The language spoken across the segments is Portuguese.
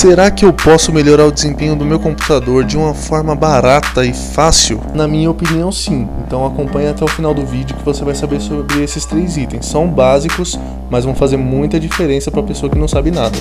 Será que eu posso melhorar o desempenho do meu computador de uma forma barata e fácil? Na minha opinião, sim. Então acompanhe até o final do vídeo que você vai saber sobre esses três itens. São básicos, mas vão fazer muita diferença para a pessoa que não sabe nada.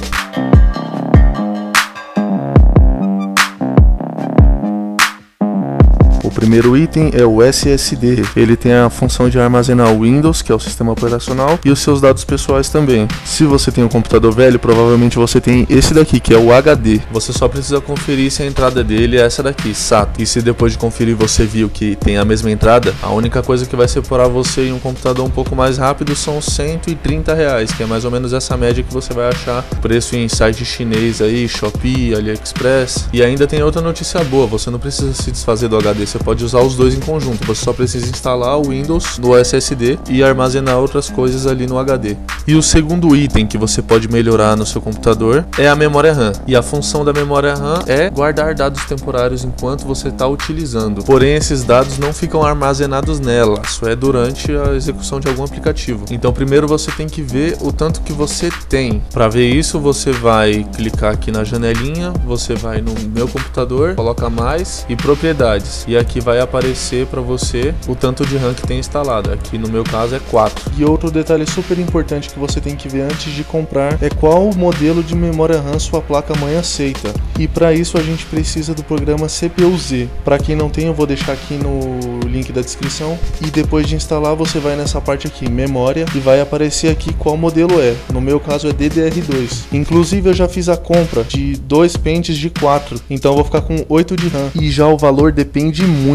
Primeiro item é o SSD. Ele tem a função de armazenar o Windows, que é o sistema operacional, e os seus dados pessoais também. Se você tem um computador velho, provavelmente você tem esse daqui, que é o HD. Você só precisa conferir se a entrada dele é essa daqui, SATA. E se depois de conferir você viu que tem a mesma entrada, a única coisa que vai separar você em um computador um pouco mais rápido são 130 reais, que é mais ou menos essa média que você vai achar preço em site chinês aí, Shopee, AliExpress. E ainda tem outra notícia boa, você não precisa se desfazer do HD você pode usar os dois em conjunto. Você só precisa instalar o Windows no SSD e armazenar outras coisas ali no HD. E o segundo item que você pode melhorar no seu computador é a memória RAM. E a função da memória RAM é guardar dados temporários enquanto você está utilizando. Porém, esses dados não ficam armazenados nela, isso é durante a execução de algum aplicativo. Então, primeiro você tem que ver o tanto que você tem. Para ver isso, você vai clicar aqui na janelinha, você vai no meu computador, coloca mais e propriedades. E aqui vai aparecer para você o tanto de RAM que tem instalado. Aqui no meu caso é 4. E outro detalhe super importante que você tem que ver antes de comprar é qual modelo de memória RAM sua placa mãe aceita. E para isso a gente precisa do programa CPU-Z. Para quem não tem, eu vou deixar aqui no link da descrição. E depois de instalar, você vai nessa parte aqui, memória, e vai aparecer aqui qual modelo é. No meu caso é DDR2. Inclusive eu já fiz a compra de dois pentes de 4, então vou ficar com 8 de RAM. E já o valor depende muito.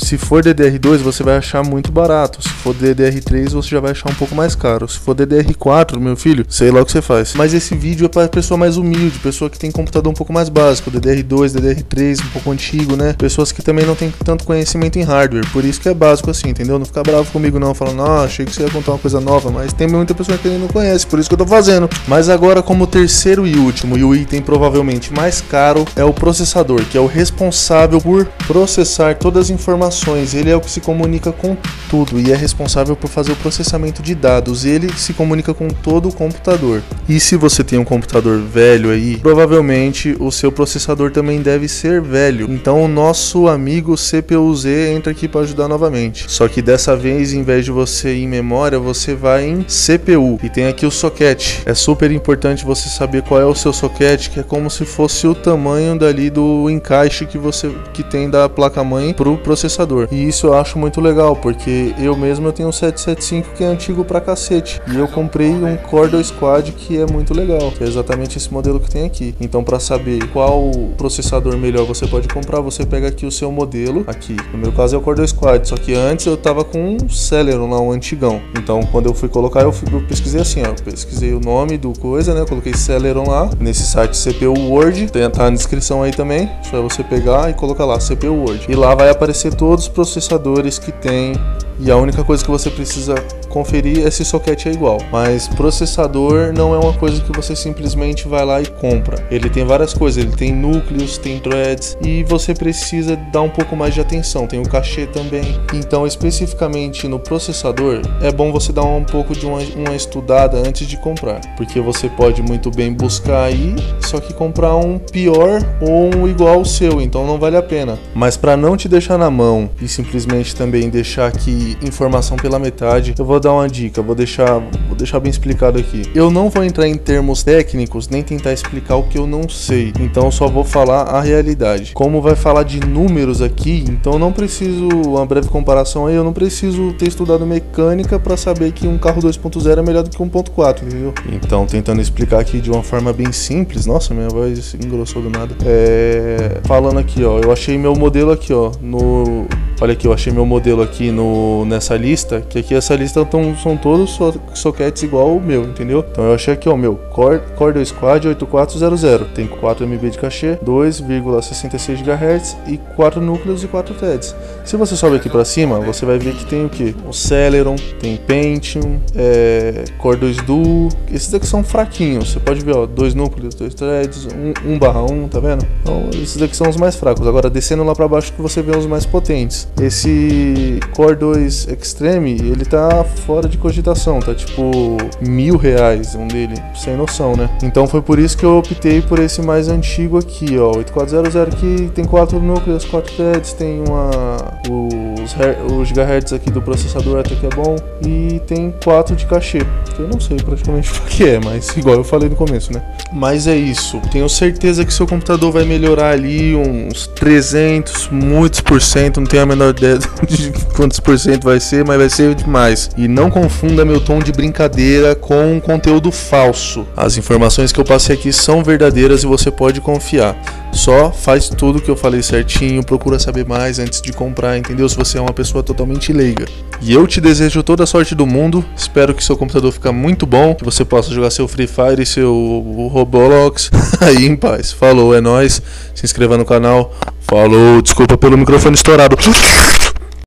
Se for DDR2, você vai achar muito barato. Se for DDR3, você já vai achar um pouco mais caro. Se for DDR4, meu filho, sei lá o que você faz. Mas esse vídeo é para pessoa mais humilde, pessoa que tem computador um pouco mais básico, DDR2, DDR3, um pouco antigo, né? Pessoas que também não têm tanto conhecimento em hardware. Por isso que é básico assim, entendeu? Não fica bravo comigo não, falando, ah, achei que você ia contar uma coisa nova, mas tem muita pessoa que não conhece, por isso que eu tô fazendo. Mas agora, como terceiro e último, e o item provavelmente mais caro, é o processador, que é o responsável por processar todas as informações. Ele é o que se comunica com tudo e é responsável por fazer o processamento de dados. Ele se comunica com todo o computador. E se você tem um computador velho aí, provavelmente o seu processador também deve ser velho. Então o nosso amigo CPU-Z entra aqui para ajudar novamente. Só que dessa vez, em vez de você ir em memória, você vai em CPU e tem aqui o socket. É super importante você saber qual é o seu socket, que é como se fosse o tamanho dali do encaixe que você que tem da placa mãe pro processador. E isso eu acho muito legal, porque eu mesmo eu tenho um 775 que é antigo pra cacete. E eu comprei um Core 2 Quad que é muito legal, que é exatamente esse modelo que tem aqui. Então para saber qual processador melhor você pode comprar, você pega aqui o seu modelo, aqui. No meu caso é o Core 2 Quad, só que antes eu tava com um Celeron lá, um antigão. Então quando eu fui colocar, eu, fui, eu pesquisei assim, ó, eu pesquisei o nome do coisa, né? coloquei Celeron lá, nesse site CPU Word, tá na descrição aí também, só você pegar e colocar lá CPU Word. E lá vai aparecer todos os processadores que tem e a única coisa que você precisa conferir é se socket é igual. Mas processador não é uma coisa que você simplesmente vai lá e compra. Ele tem várias coisas, ele tem núcleos, tem threads e você precisa dar um pouco mais de atenção. Tem o cachê também. Então, especificamente no processador, é bom você dar um pouco de uma, uma estudada antes de comprar, porque você pode muito bem buscar aí, só que comprar um pior ou um igual ao seu, então não vale a pena. Mas para não te deixar na mão e simplesmente também deixar aqui informação pela metade, eu vou dar uma dica, vou deixar, vou deixar bem explicado aqui. Eu não vou entrar em termos técnicos nem tentar explicar o que eu não sei, então só vou falar a realidade. Como vai falar de números aqui, então não preciso, uma breve comparação aí, eu não preciso ter estudado mecânica para saber que um carro 2.0 é melhor do que 1.4, entendeu? Então, tentando explicar aqui de uma forma bem simples, nossa, minha voz engrossou do nada. É, falando aqui, ó, eu achei meu modelo aqui, ó, no Olha aqui, eu achei meu modelo aqui no, nessa lista, que aqui essa lista tão, são todos so, sockets igual o meu, entendeu? Então eu achei aqui, ó, meu Core, Core 2 Quad 8400. Tem 4 MB de cachê, 2,66 GHz e 4 núcleos e 4 threads. Se você sobe aqui para cima, você vai ver que tem o que? O Celeron, tem Pentium, é, Core 2 Duo. Esses daqui são fraquinhos. Você pode ver, ó, dois núcleos, dois threads, 1 um, um barra 1, tá vendo? Então esses daqui são os mais fracos. Agora descendo lá para baixo que você vê os mais potentes. Esse Core 2 Extreme, ele tá fora de cogitação, tá tipo mil reais um dele, sem noção, né? Então foi por isso que eu optei por esse mais antigo aqui, ó, 8400 que tem quatro núcleos, quatro threads, tem uma os, os gigahertz aqui do processador até que é bom e tem quatro de cachê, que eu não sei praticamente o que é, mas igual eu falei no começo, né? Mas é isso, tenho certeza que seu computador vai melhorar ali uns 300, muitos por cento, não tenho a menor ideia de quantos por cento vai ser, mas vai ser demais. E não confunda meu tom de brincadeira com conteúdo falso. As informações que eu passei aqui são verdadeiras e você pode confiar. Só faz tudo que eu falei certinho, procura saber mais antes de comprar, entendeu? Se você é uma pessoa totalmente leiga. E eu te desejo toda a sorte do mundo. Espero que seu computador fique muito bom, que você possa jogar seu Free Fire e seu Roblox aí em paz. Falou, é nós. Se inscreva no canal. Falou, desculpa pelo microfone estourado.